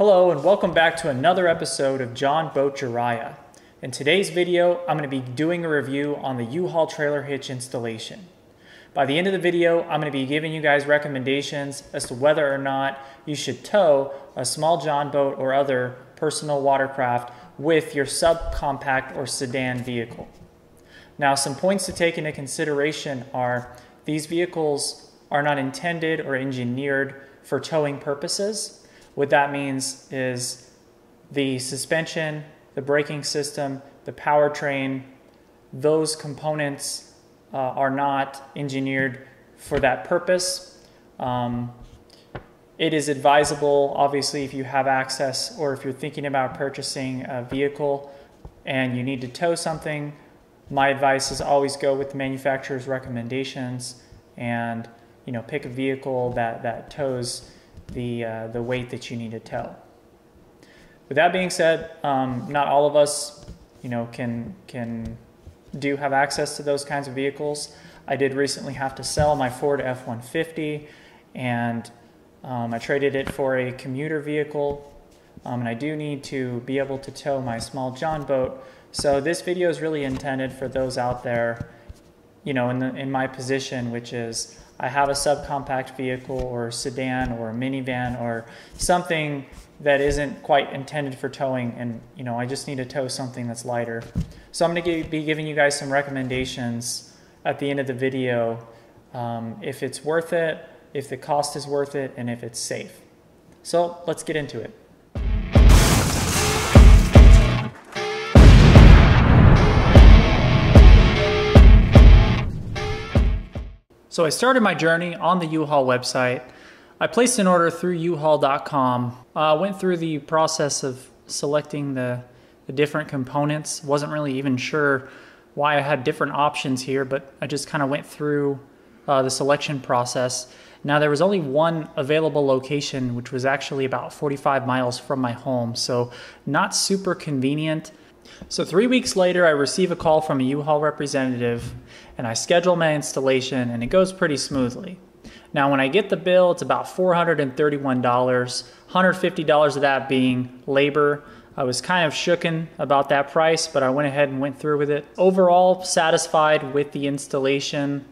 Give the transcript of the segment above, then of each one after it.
Hello and welcome back to another episode of Jon Boat Jiraiya. In today's video, I'm going to be doing a review on the U-Haul trailer hitch installation. By the end of the video, I'm going to be giving you guys recommendations as to whether or not you should tow a small jon boat or other personal watercraft with your subcompact or sedan vehicle. Now, some points to take into consideration are these vehicles are not intended or engineered for towing purposes. What that means is the suspension, the braking system, the powertrain, those components uh, are not engineered for that purpose. Um, it is advisable, obviously, if you have access or if you're thinking about purchasing a vehicle and you need to tow something, my advice is always go with the manufacturer's recommendations and you know pick a vehicle that, that tows the, uh, the weight that you need to tow. With that being said, um, not all of us, you know, can can do have access to those kinds of vehicles. I did recently have to sell my Ford F-150, and um, I traded it for a commuter vehicle. Um, and I do need to be able to tow my small jon boat. So this video is really intended for those out there, you know, in the in my position, which is I have a subcompact vehicle or sedan or minivan or something that isn't quite intended for towing and you know I just need to tow something that's lighter. So I'm going to be giving you guys some recommendations at the end of the video um, if it's worth it, if the cost is worth it, and if it's safe. So let's get into it. So I started my journey on the U-Haul website. I placed an order through uhaul.com. Uh, went through the process of selecting the, the different components. Wasn't really even sure why I had different options here, but I just kind of went through uh, the selection process. Now there was only one available location, which was actually about 45 miles from my home, so not super convenient. So three weeks later, I receive a call from a U-Haul representative and I schedule my installation and it goes pretty smoothly. Now when I get the bill, it's about $431, $150 of that being labor. I was kind of shooken about that price, but I went ahead and went through with it. Overall, satisfied with the installation.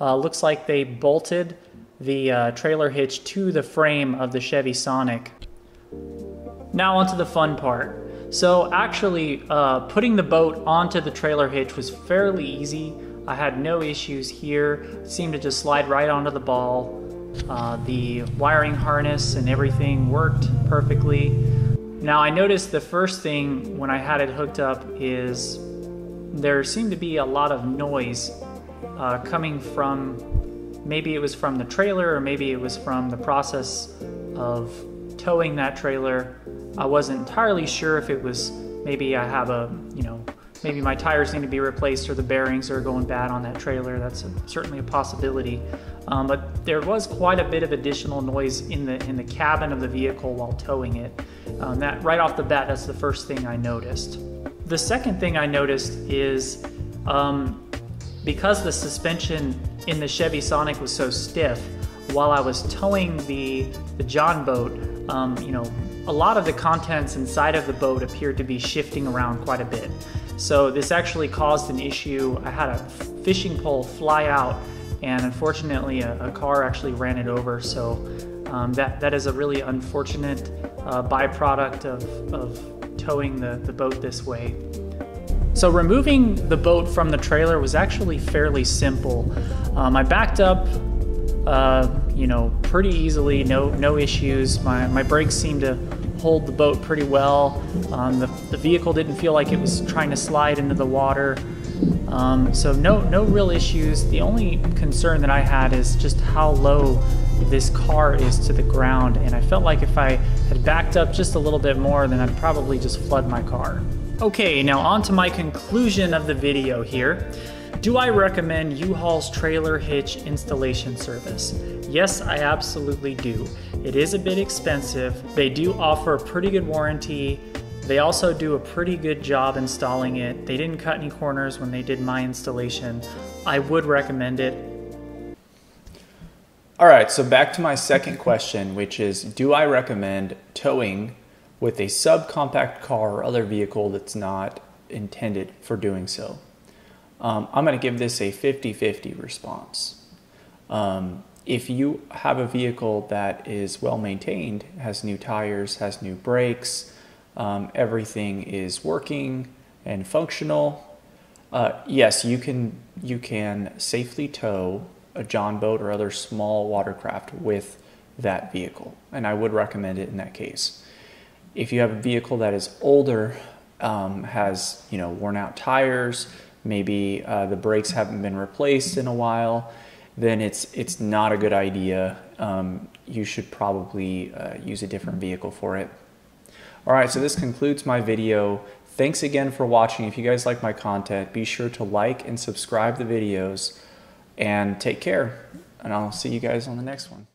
Uh, looks like they bolted the uh, trailer hitch to the frame of the Chevy Sonic. Now onto the fun part. So actually, uh, putting the boat onto the trailer hitch was fairly easy. I had no issues here. It seemed to just slide right onto the ball. Uh, the wiring harness and everything worked perfectly. Now I noticed the first thing when I had it hooked up is there seemed to be a lot of noise uh, coming from, maybe it was from the trailer or maybe it was from the process of towing that trailer I wasn't entirely sure if it was maybe I have a, you know, maybe my tires need to be replaced or the bearings are going bad on that trailer. That's a, certainly a possibility. Um, but there was quite a bit of additional noise in the in the cabin of the vehicle while towing it. Um, that right off the bat, that's the first thing I noticed. The second thing I noticed is um, because the suspension in the Chevy Sonic was so stiff, while I was towing the the jon boat, um, you know, a lot of the contents inside of the boat appeared to be shifting around quite a bit. So this actually caused an issue. I had a fishing pole fly out and unfortunately a, a car actually ran it over. So um, that, that is a really unfortunate uh, byproduct of, of towing the, the boat this way. So removing the boat from the trailer was actually fairly simple. Um, I backed up uh, you know, pretty easily, no no issues. My, my brakes seemed to hold the boat pretty well. Um, the, the vehicle didn't feel like it was trying to slide into the water. Um, so no no real issues. The only concern that I had is just how low this car is to the ground, and I felt like if I had backed up just a little bit more, then I'd probably just flood my car. Okay, now on to my conclusion of the video here. Do I recommend U-Haul's trailer hitch installation service? Yes, I absolutely do. It is a bit expensive. They do offer a pretty good warranty. They also do a pretty good job installing it. They didn't cut any corners when they did my installation. I would recommend it. All right, so back to my second question, which is Do I recommend towing with a subcompact car or other vehicle that's not intended for doing so. Um, I'm going to give this a 50 50 response. Um, if you have a vehicle that is well maintained, has new tires, has new brakes, um, everything is working and functional, uh, yes, you can you can safely tow a jon boat or other small watercraft with that vehicle, and I would recommend it in that case. If you have a vehicle that is older, um, has you know worn out tires, maybe uh, the brakes haven't been replaced in a while, then it's it's not a good idea. Um, you should probably uh, use a different vehicle for it. All right, so this concludes my video. Thanks again for watching. If you guys like my content, be sure to like and subscribe the videos and take care. And I'll see you guys on the next one.